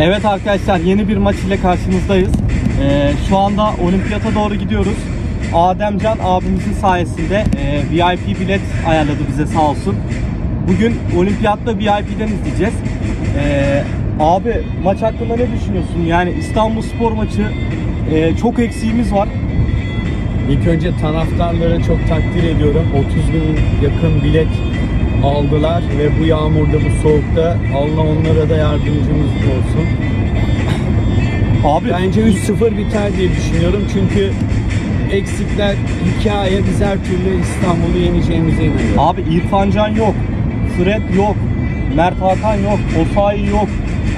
Evet arkadaşlar yeni bir maç ile karşınızdayız. Ee, şu anda olimpiyata doğru gidiyoruz. Ademcan abimizin sayesinde e, VIP bilet ayarladı bize sağ olsun. Bugün olimpiyatta VIP'den izleyeceğiz. Ee, abi maç hakkında ne düşünüyorsun? Yani İstanbul Spor maçı e, çok eksiğimiz var. İlk önce taraftarları çok takdir ediyorum. 30 bin yakın bilet aldılar ve bu yağmurda, bu soğukta Allah onlara da yardımcımız olsun. Abi Bence 3-0 biter diye düşünüyorum çünkü eksikler hikaye biz her türlü İstanbul'u yeneceğimize inanıyorum. Abi İrfan Can yok. Fred yok. Mert Hakan yok. Osayi yok.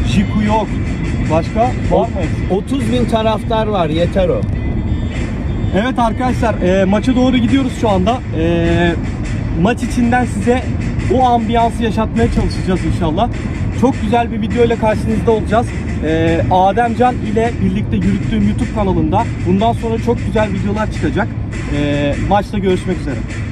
Jiku yok. Başka var mı? eksik? 30 bin taraftar var yeter o. Evet arkadaşlar e, maça doğru gidiyoruz şu anda. E, maç içinden size o ambiyansı yaşatmaya çalışacağız inşallah. Çok güzel bir video ile karşınızda olacağız. E, Ademcan ile birlikte yürüttüğüm YouTube kanalında bundan sonra çok güzel videolar çıkacak. E, maçta görüşmek üzere.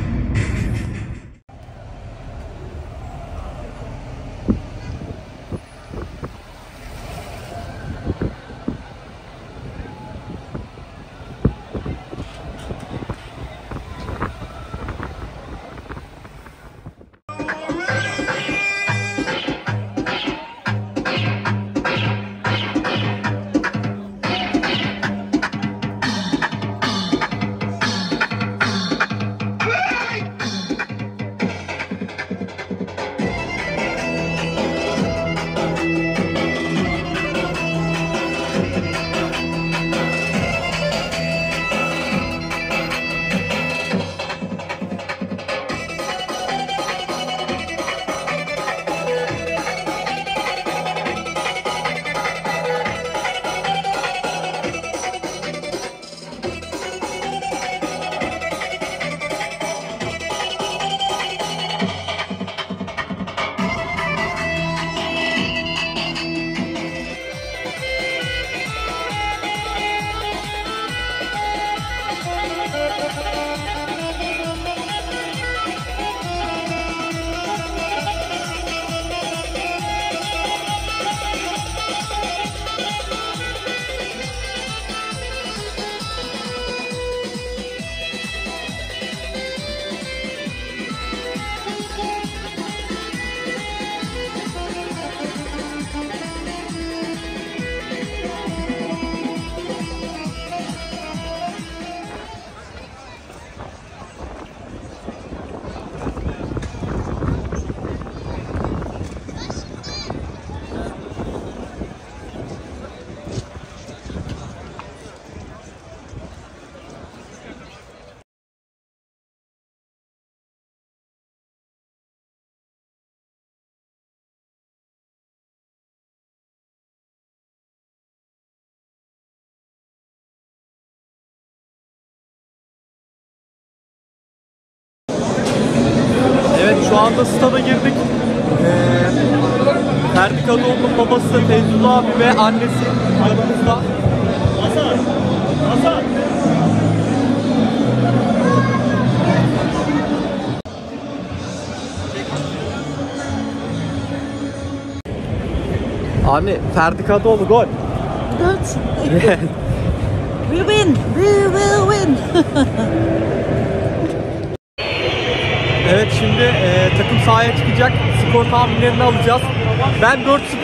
Anda stada girdik. Ee, Ferdi Kadıoğlu'nun babası Feyzullah abi ve annesi yanımızda. Hasan! Hasan! Abi Ferdi Kadıoğlu gol. Good. we win. We will win. Evet şimdi e, takım sahaya çıkacak. Skor tahminlerini alacağız. Ben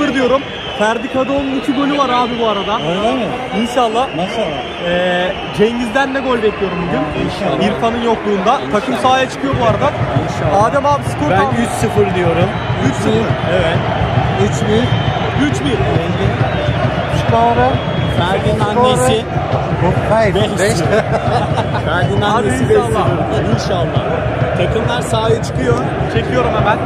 4-0 diyorum. Ferdi Kadıoğlu'nun 2 golü var abi bu arada. Öyle mi? İnşallah. Maşallah. E, Cengiz'den de gol bekliyorum bugün. İnşallah. İrfan'ın yokluğunda. Takım sahaya çıkıyor bu arada. İnşallah. Adem abi skor Ben tahmini. 3-0 diyorum. 3-0. Evet. 3-1. 3-1. Ferdi'nin annesi Hayır. 5 Ferdi'nin annesi 5 inşallah. İnşallah. Takımlar sahaya çıkıyor. Çekiyorum hemen.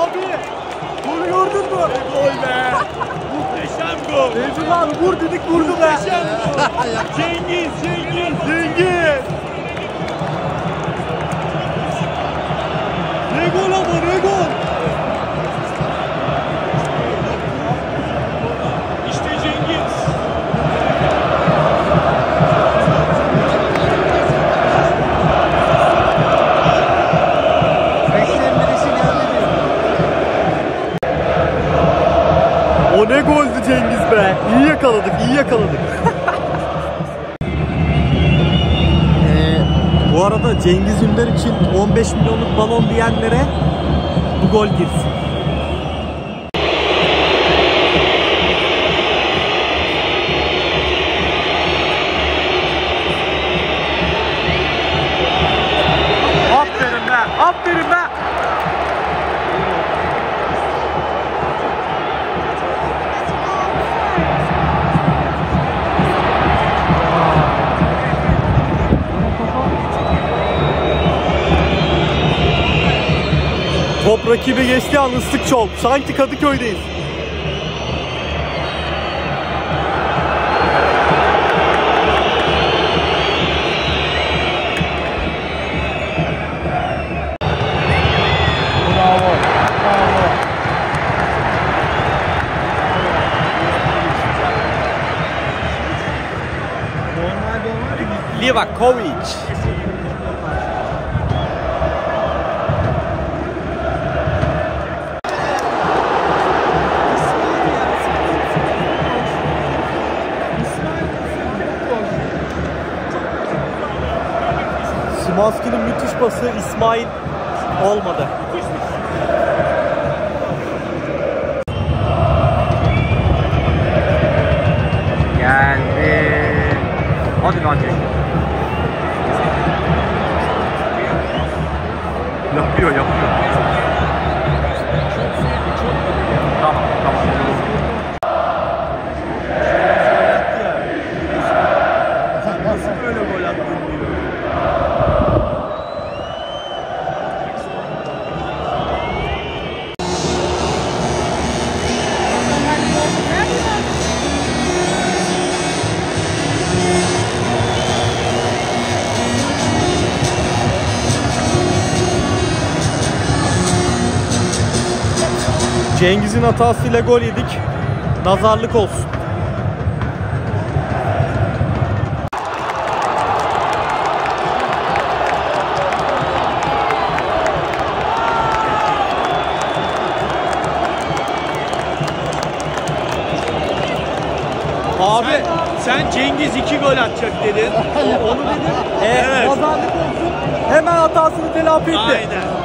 Abi! Golü gördün mü? Ne gol be! Muhteşem gol! Necmi abi vur dedik vurdu be! Muhteşem gol! Cengiz! Cengiz! Cengiz! Ne gol ama ne goldü Cengiz be. İyi yakaladık, iyi yakaladık. Ee, bu arada Cengiz Ünder için 15 milyonluk balon diyenlere bu gol girsin. Rakibi geçti an ıslık çol. Sanki Kadıköy'deyiz. Livakovic. Szymanski'nin müthiş pası İsmail olmadı. Cengiz'in hatasıyla gol yedik. Nazarlık olsun. Abi Sen Cengiz 2 gol atacak dedin. onu dedim. Ee, Evet. Nazarlık olsun. Hemen hatasını telafi etti. Aynen.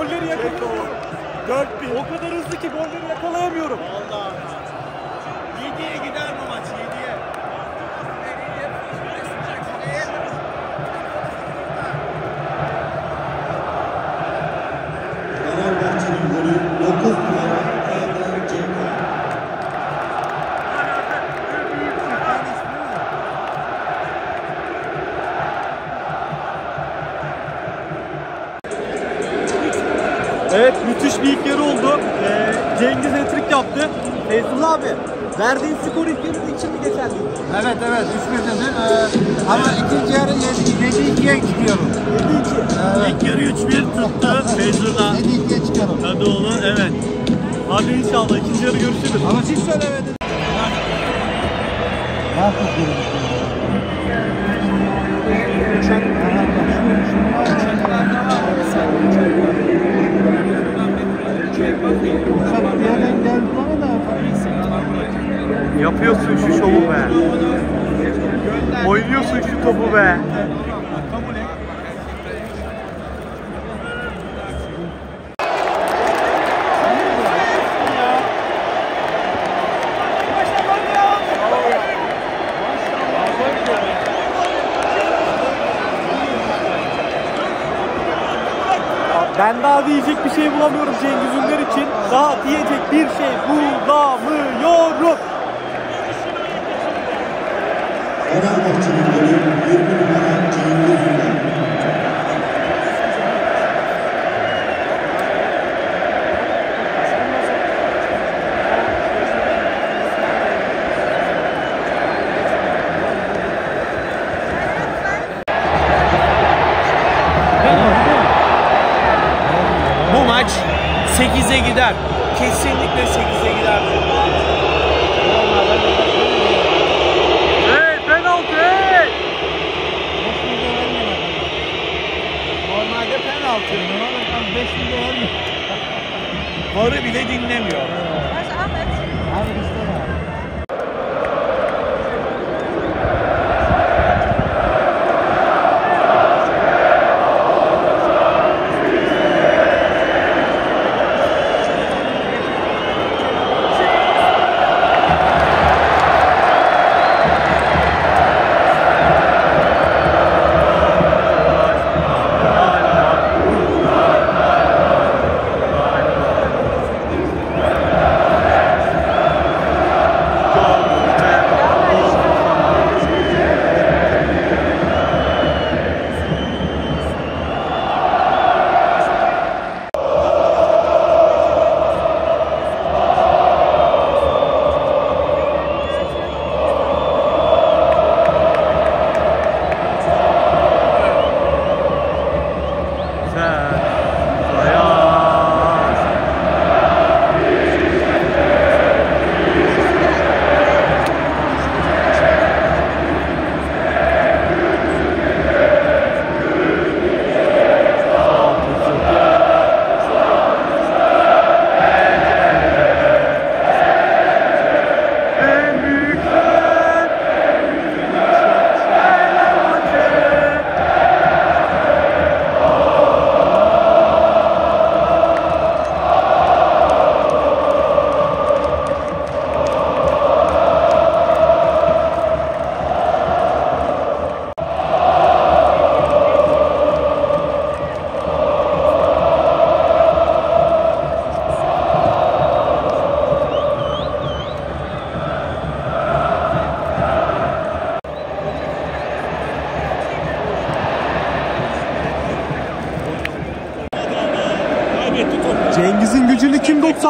Golleri yakalayamıyorum. 4000. O kadar hızlı ki golleri yakalayamıyorum. Vallahi. Verdiğin skor ilk yarı için mi geçerli? Evet evet hükmedelim. Ee, ama ikinci yarı 7-2'ye gidiyorum. 7-2. İlk yarı 3-1 tuttu Feyzullah 7-2'ye çıkıyorum. Kadıoğlu. Evet. Hadi inşallah ikinci yarı görüşürüz. Ama siz söylemediniz. Nasıl Yapıyorsun şu şovu be. Oynuyorsun şu topu be. Ben daha diyecek bir şey bulamıyorum Cengiz Ünder için. Daha diyecek bir şey bulamıyorum.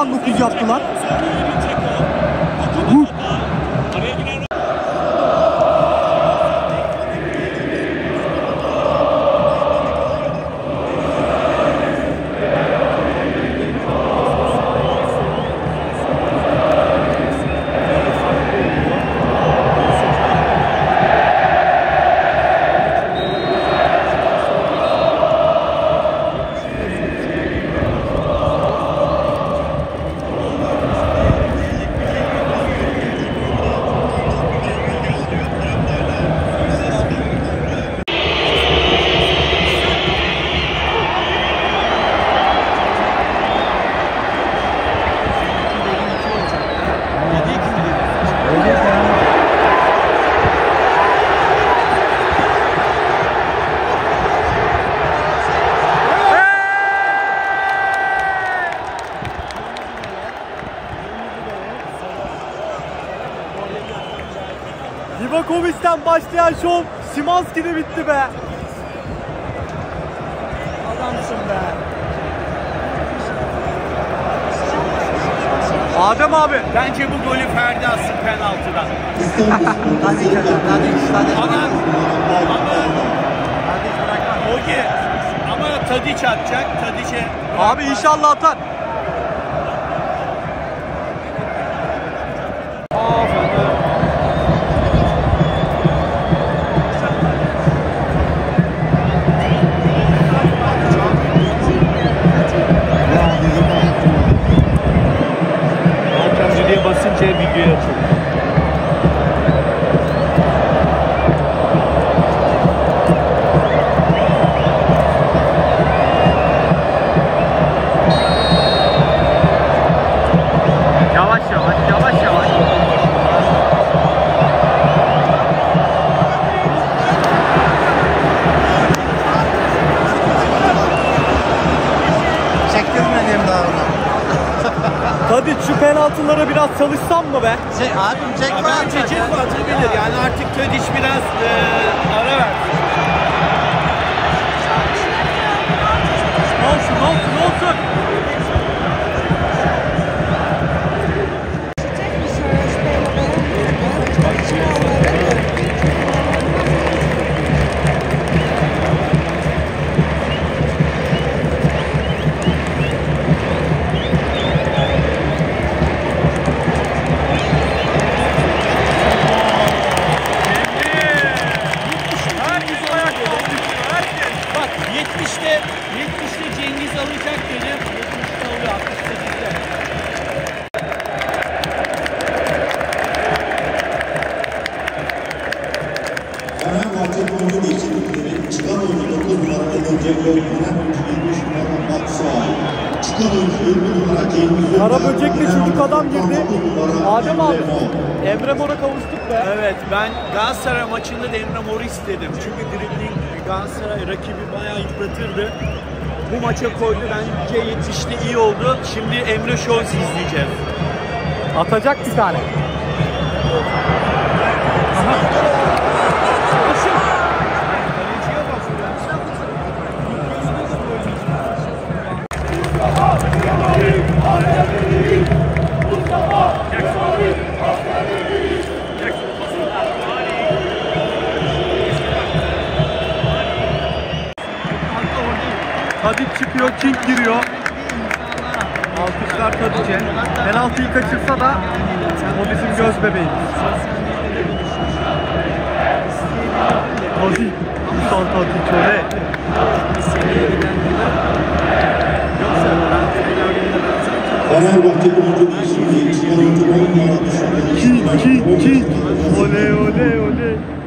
99 yaptı başlayan şov Simanski'de bitti be. Adamsın be. Adem abi. Bence bu golü Ferdi atsın penaltıdan. Hadi canım, hadi, hadi. Ama ama Ogi ama Tadiç atacak. Tadiç'e Abi inşallah atar. Şey, abim çekme. Bence Ceko atabilir. Yani artık Tadiç biraz e, ara versin. Ne olsun olsun olsun. Numara Edo Cemre oyuncular. 23 numara Batshuayi. Çıkan oyuncu 20 numara Cengiz Önder. Kara böcekli çocuk adam girdi. 19 numara Adem abi. Emre Mor. Emre Mor'a kavuştuk be. Evet ben Galatasaray maçında da Emre Mor'u istedim. Çünkü dribbling Galatasaray rakibi bayağı yıpratırdı. Bu maça koydu. Bence yetişti, iyi oldu. Şimdi Emre Şoz izleyeceğiz. Atacak bir tane. Tadic çıkıyor, King giriyor. Alkışlar Tadic'e. Penaltıyı kaçırsa da o bizim göz bebeğimiz. Tadic. Ulan Tadic öyle. Fenerbahçe oyuncu değişikliği. Oyuncu 10 numara Düşünce. King, King, King. Oley, oley, oley.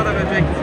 Ah be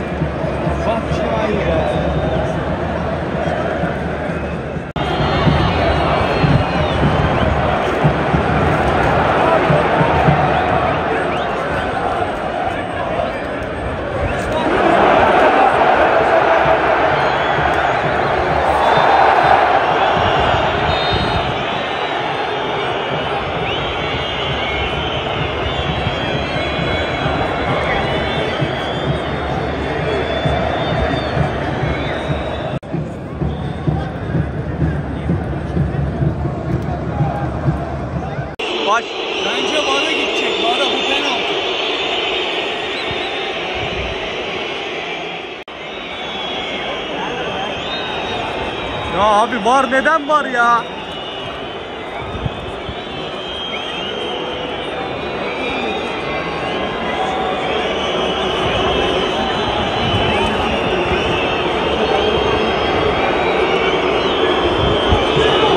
Ya abi var neden var ya?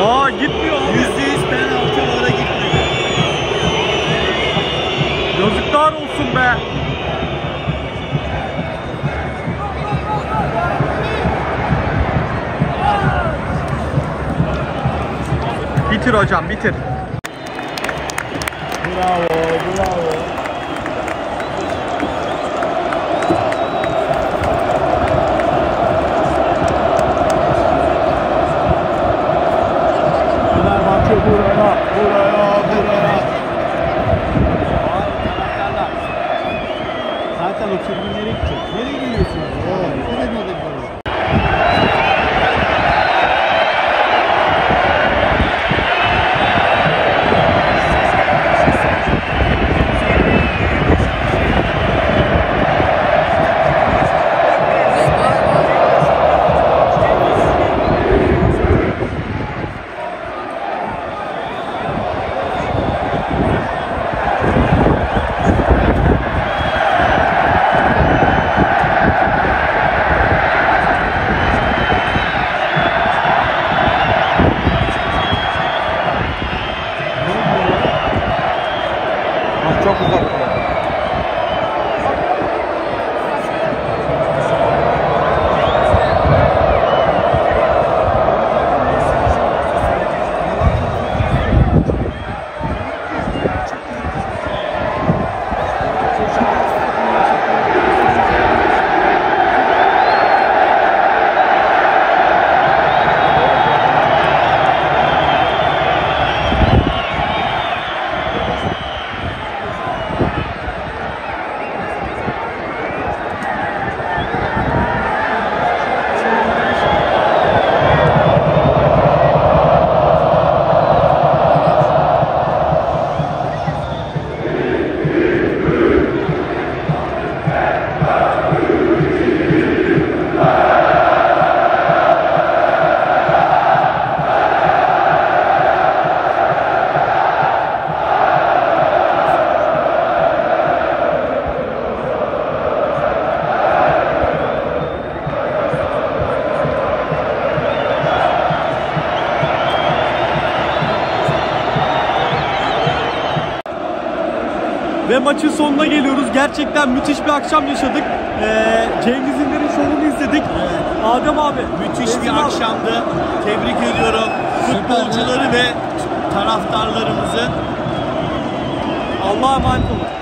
Aa gitmiyor abi. %100 penaltı VAR'a gitmedi. Yazıklar olsun be. Bitir hocam bitir. Bravo. Gerçekten müthiş bir akşam yaşadık. Ee, Cengiz Ünder'in şovunu izledik. Adem abi. Müthiş bir abi. akşamdı. Tebrik ediyorum futbolcuları ve taraftarlarımızı. Allah'a emanet olun.